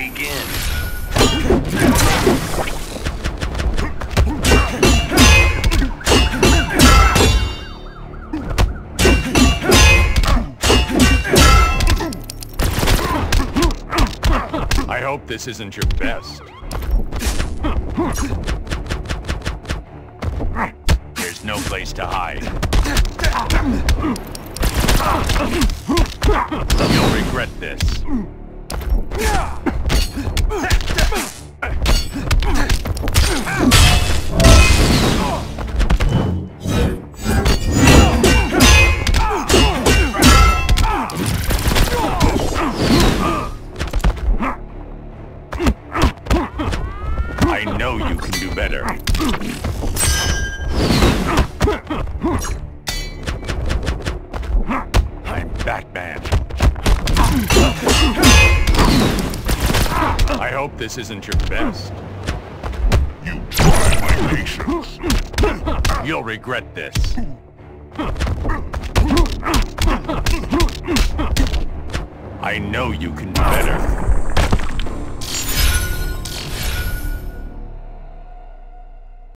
begin. I hope this isn't your best. There's no place to hide. You'll regret this. I know you can do better. I'm Batman. I hope this isn't your best. You tried my patience. You'll regret this. I know you can do better.